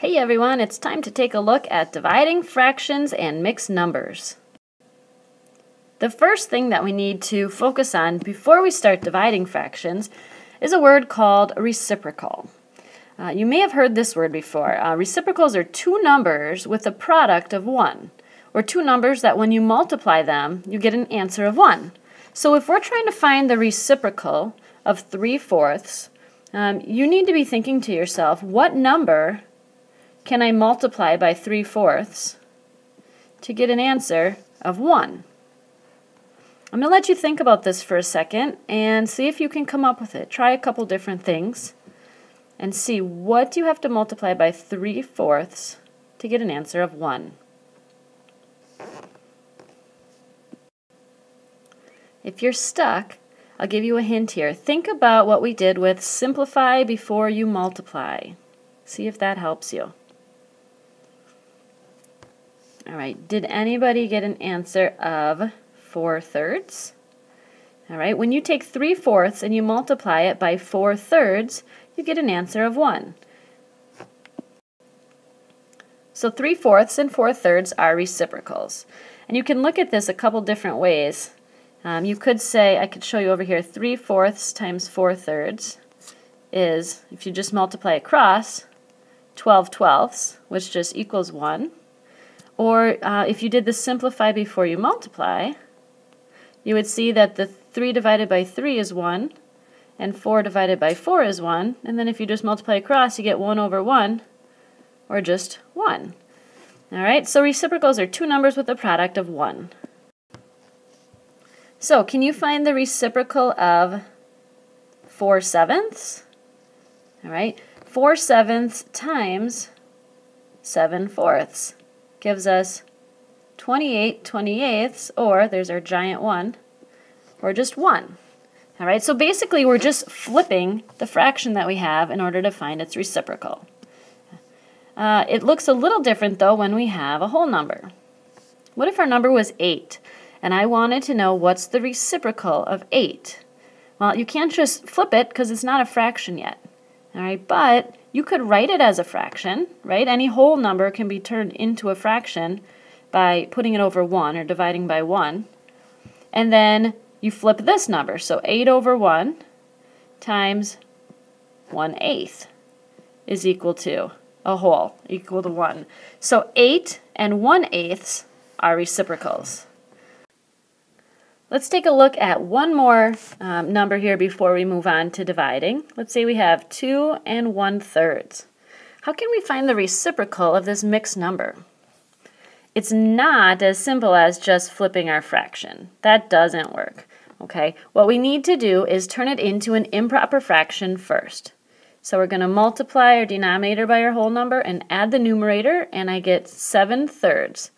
Hey everyone, it's time to take a look at dividing fractions and mixed numbers. The first thing that we need to focus on before we start dividing fractions is a word called reciprocal. Uh, you may have heard this word before. Uh, reciprocals are two numbers with a product of 1, or two numbers that when you multiply them, you get an answer of 1. So if we're trying to find the reciprocal of 3 fourths, um, you need to be thinking to yourself, what number can I multiply by 3 fourths to get an answer of 1? I'm going to let you think about this for a second and see if you can come up with it. Try a couple different things and see what you have to multiply by 3 fourths to get an answer of 1. If you're stuck, I'll give you a hint here. Think about what we did with simplify before you multiply. See if that helps you. All right, did anybody get an answer of 4 thirds? All right, when you take 3 fourths and you multiply it by 4 thirds, you get an answer of 1. So 3 fourths and 4 thirds are reciprocals. And you can look at this a couple different ways. Um, you could say, I could show you over here, 3 fourths times 4 thirds is, if you just multiply across, 12 twelfths, which just equals 1. Or uh, if you did the simplify before you multiply, you would see that the 3 divided by 3 is 1, and 4 divided by 4 is 1, and then if you just multiply across, you get 1 over 1, or just 1. Alright, so reciprocals are two numbers with a product of 1. So, can you find the reciprocal of 4 sevenths? Alright, 4 sevenths times 7 fourths gives us 28 28ths, or there's our giant 1, or just 1. All right, so basically we're just flipping the fraction that we have in order to find its reciprocal. Uh, it looks a little different though when we have a whole number. What if our number was 8 and I wanted to know what's the reciprocal of 8? Well, you can't just flip it because it's not a fraction yet. All right, but you could write it as a fraction, right? Any whole number can be turned into a fraction by putting it over 1 or dividing by 1. And then you flip this number. So 8 over 1 times 1 eighth is equal to a whole, equal to 1. So 8 and 1 eighths are reciprocals. Let's take a look at one more um, number here before we move on to dividing. Let's say we have 2 and 1 thirds. How can we find the reciprocal of this mixed number? It's not as simple as just flipping our fraction. That doesn't work. Okay, what we need to do is turn it into an improper fraction first. So we're going to multiply our denominator by our whole number and add the numerator, and I get 7 thirds.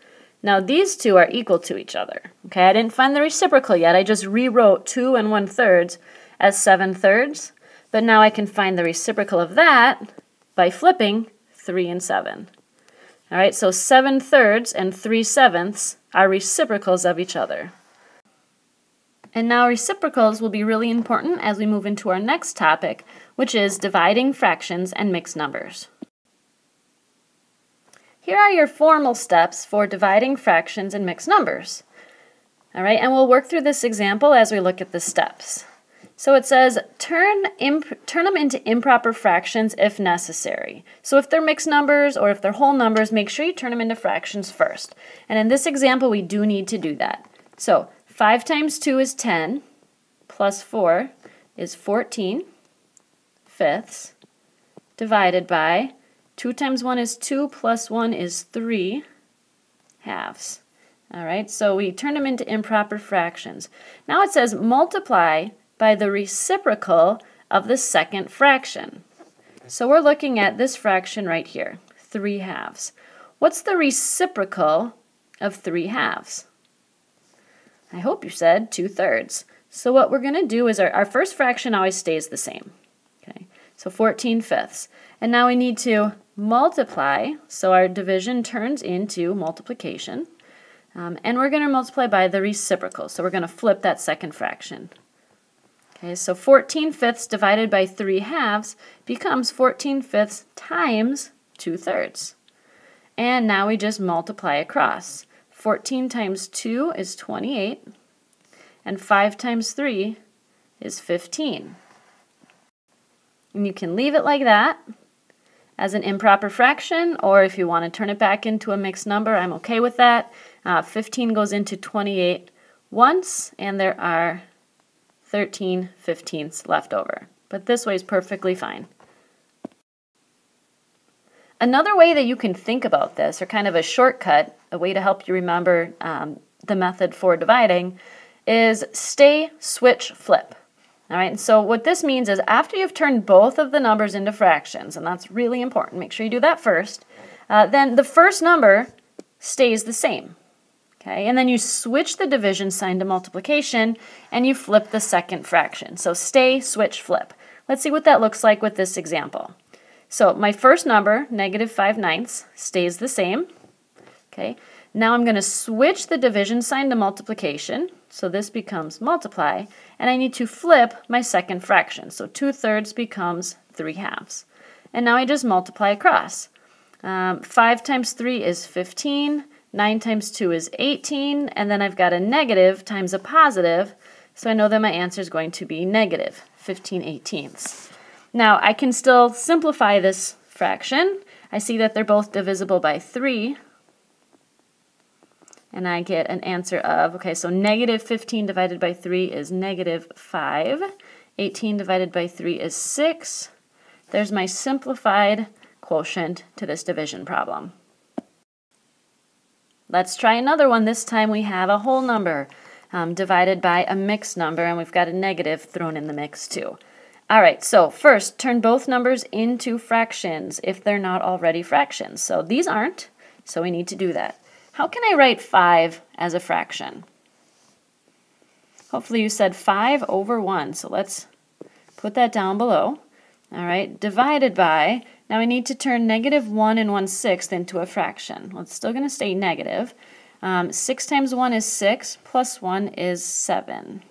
Now these two are equal to each other. Okay, I didn't find the reciprocal yet. I just rewrote 2 and 1 thirds as 7 thirds. But now I can find the reciprocal of that by flipping 3 and 7. All right, so 7 thirds and 3 sevenths are reciprocals of each other. And now reciprocals will be really important as we move into our next topic, which is dividing fractions and mixed numbers. Here are your formal steps for dividing fractions and mixed numbers. All right, and we'll work through this example as we look at the steps. So it says turn, turn them into improper fractions if necessary. So if they're mixed numbers or if they're whole numbers, make sure you turn them into fractions first. And in this example, we do need to do that. So 5 times 2 is 10, plus 4 is 14 fifths, divided by 2 times 1 is 2, plus 1 is 3 halves. All right, so we turn them into improper fractions. Now it says multiply by the reciprocal of the second fraction. So we're looking at this fraction right here, 3 halves. What's the reciprocal of 3 halves? I hope you said 2 thirds. So what we're going to do is our, our first fraction always stays the same. Okay, so 14 fifths. And now we need to multiply, so our division turns into multiplication. Um, and we're going to multiply by the reciprocal, so we're going to flip that second fraction. Okay, so 14 fifths divided by 3 halves becomes 14 fifths times 2 thirds. And now we just multiply across. 14 times 2 is 28, and 5 times 3 is 15. And you can leave it like that as an improper fraction, or if you want to turn it back into a mixed number, I'm okay with that. Uh, 15 goes into 28 once, and there are 13 fifteenths left over. But this way is perfectly fine. Another way that you can think about this, or kind of a shortcut, a way to help you remember um, the method for dividing, is stay, switch, flip. All right, so what this means is after you've turned both of the numbers into fractions, and that's really important, make sure you do that first, uh, then the first number stays the same. Okay, and then you switch the division sign to multiplication and you flip the second fraction. So stay, switch, flip. Let's see what that looks like with this example. So my first number, negative 5 ninths, stays the same. Okay, now I'm going to switch the division sign to multiplication. So this becomes multiply, and I need to flip my second fraction. So 2 thirds becomes 3 halves. And now I just multiply across. Um, 5 times 3 is 15. 9 times 2 is 18, and then I've got a negative times a positive, so I know that my answer is going to be negative 15 eighteenths. Now, I can still simplify this fraction. I see that they're both divisible by 3, and I get an answer of, okay, so negative 15 divided by 3 is negative 5. 18 divided by 3 is 6. There's my simplified quotient to this division problem. Let's try another one. This time we have a whole number um, divided by a mixed number, and we've got a negative thrown in the mix too. All right, so first, turn both numbers into fractions if they're not already fractions. So these aren't, so we need to do that. How can I write 5 as a fraction? Hopefully you said 5 over 1, so let's put that down below. All right, divided by, now we need to turn negative 1 and 1 sixth into a fraction. Well, it's still going to stay negative. Um, 6 times 1 is 6, plus 1 is 7.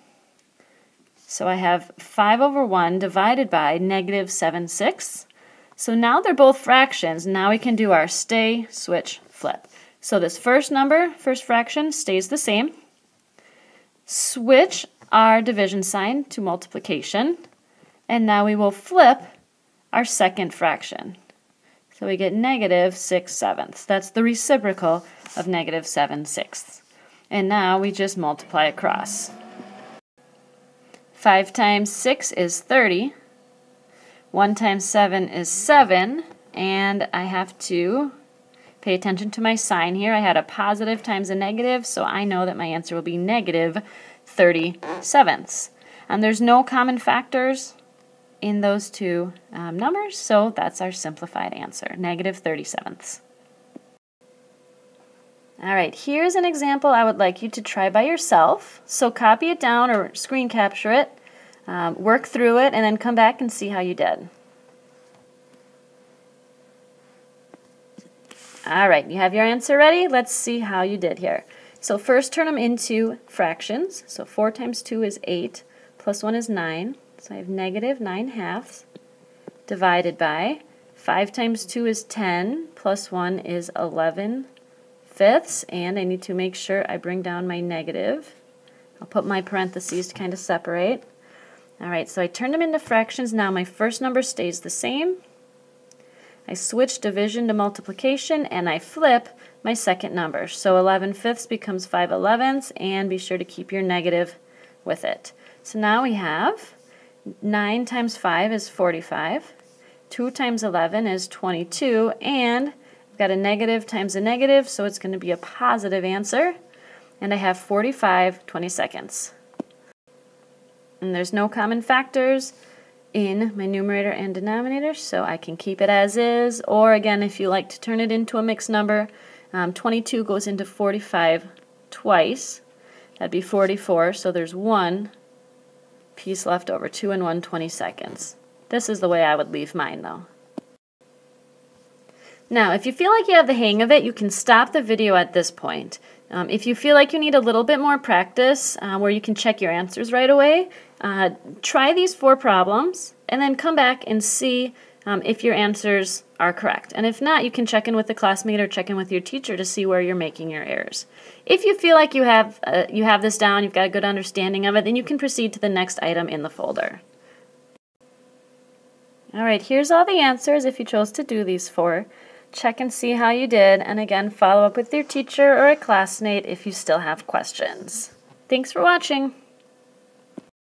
So I have 5 over 1 divided by negative 7 sixths. So now they're both fractions. Now we can do our stay, switch, flip. So this first number, first fraction, stays the same. Switch our division sign to multiplication. And now we will flip our second fraction. So we get negative 6 sevenths. That's the reciprocal of negative 7 sixths. And now we just multiply across. 5 times 6 is 30. 1 times 7 is 7. And I have to pay attention to my sign here. I had a positive times a negative, so I know that my answer will be negative 30 sevenths. And there's no common factors, in those two um, numbers, so that's our simplified answer, negative 30 sevenths. All right, here's an example I would like you to try by yourself. So copy it down or screen capture it, um, work through it, and then come back and see how you did. All right, you have your answer ready? Let's see how you did here. So first turn them into fractions. So 4 times 2 is 8, plus 1 is 9. So I have negative 9 halves divided by 5 times 2 is 10, plus 1 is 11 fifths, and I need to make sure I bring down my negative. I'll put my parentheses to kind of separate. All right, so I turn them into fractions. Now my first number stays the same. I switch division to multiplication, and I flip my second number. So 11 fifths becomes 5 elevenths, and be sure to keep your negative with it. So now we have 9 times 5 is 45. 2 times 11 is 22. And I've got a negative times a negative, so it's going to be a positive answer. And I have 45 22nds. And there's no common factors in my numerator and denominator, so I can keep it as is. Or again, if you like to turn it into a mixed number, um, 22 goes into 45 twice. That'd be 44, so there's 1 piece left over, 2 and 1 20 seconds. This is the way I would leave mine though. Now, if you feel like you have the hang of it, you can stop the video at this point. Um, if you feel like you need a little bit more practice uh, where you can check your answers right away, uh, try these four problems and then come back and see um, if your answers are correct. And if not, you can check in with the classmate or check in with your teacher to see where you're making your errors. If you feel like you have, uh, you have this down, you've got a good understanding of it, then you can proceed to the next item in the folder. All right, here's all the answers if you chose to do these four. Check and see how you did, and again, follow up with your teacher or a classmate if you still have questions. Thanks for watching.